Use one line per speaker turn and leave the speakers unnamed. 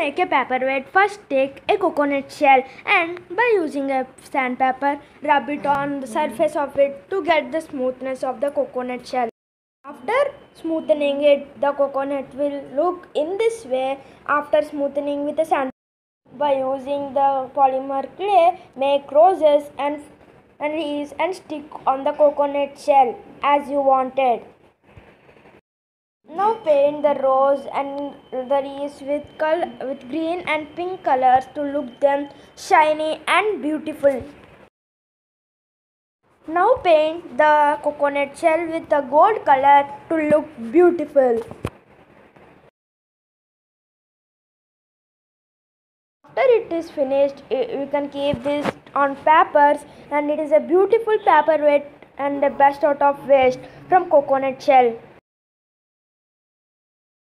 make a paperweight, first take a coconut shell and by using a sandpaper, rub it on the surface of it to get the smoothness of the coconut shell. After smoothing it, the coconut will look in this way after smoothing with a sand. By using the polymer clay, make roses and and wreaths and stick on the coconut shell as you wanted. Now paint the rose and the wreaths with col- with green and pink colors to look them shiny and beautiful. Now paint the coconut shell with the gold color to look beautiful. After it is finished, you can keep this on papers and it is a beautiful paperweight and the best out of waste from coconut shell.